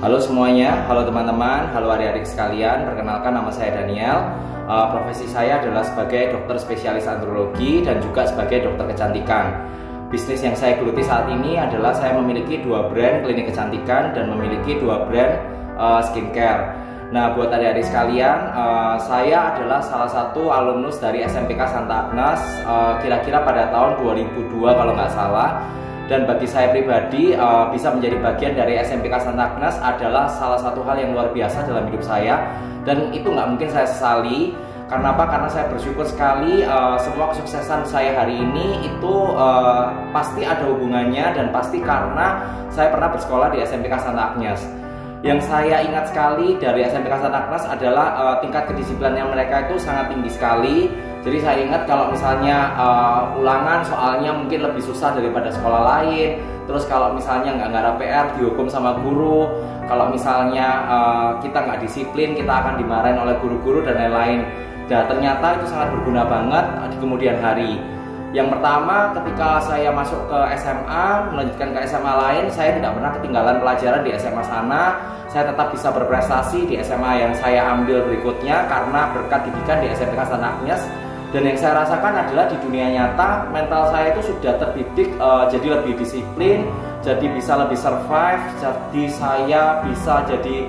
Halo semuanya, halo teman-teman, halo adik-adik sekalian. Perkenalkan nama saya Daniel. Uh, profesi saya adalah sebagai dokter spesialis andrologi dan juga sebagai dokter kecantikan. Bisnis yang saya geluti saat ini adalah saya memiliki dua brand klinik kecantikan dan memiliki dua brand uh, skincare. Nah, buat adik-adik sekalian, uh, saya adalah salah satu alumnus dari SMPK Santa Agnes kira-kira uh, pada tahun 2002 kalau nggak salah dan bagi saya pribadi uh, bisa menjadi bagian dari SMPK Santa Agnes adalah salah satu hal yang luar biasa dalam hidup saya dan itu nggak mungkin saya sesali karena apa? Karena saya bersyukur sekali uh, semua kesuksesan saya hari ini itu uh, pasti ada hubungannya dan pasti karena saya pernah bersekolah di SMPK Santa Agnes. Yang saya ingat sekali dari SMPK Santa Agnes adalah uh, tingkat kedisiplinannya mereka itu sangat tinggi sekali jadi saya ingat kalau misalnya uh, ulangan soalnya mungkin lebih susah daripada sekolah lain. Terus kalau misalnya nggak ngarap PR dihukum sama guru. Kalau misalnya uh, kita nggak disiplin kita akan dimarahin oleh guru-guru dan lain-lain. Dan ternyata itu sangat berguna banget di kemudian hari. Yang pertama ketika saya masuk ke SMA, melanjutkan ke SMA lain, saya tidak pernah ketinggalan pelajaran di SMA sana. Saya tetap bisa berprestasi di SMA yang saya ambil berikutnya karena berkat didikan di SMK Sana Agnes dan yang saya rasakan adalah di dunia nyata mental saya itu sudah terdidik uh, jadi lebih disiplin jadi bisa lebih survive jadi saya bisa jadi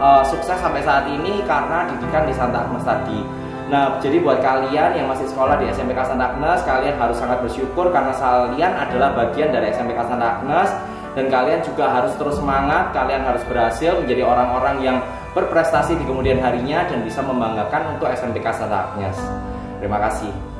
uh, sukses sampai saat ini karena didikan di Santa Agnes tadi Nah, jadi buat kalian yang masih sekolah di SMPK Santa Agnes, kalian harus sangat bersyukur karena kalian adalah bagian dari SMPK Santa Agnes dan kalian juga harus terus semangat, kalian harus berhasil menjadi orang-orang yang berprestasi di kemudian harinya dan bisa membanggakan untuk SMPK Santa Agnes. Terima kasih.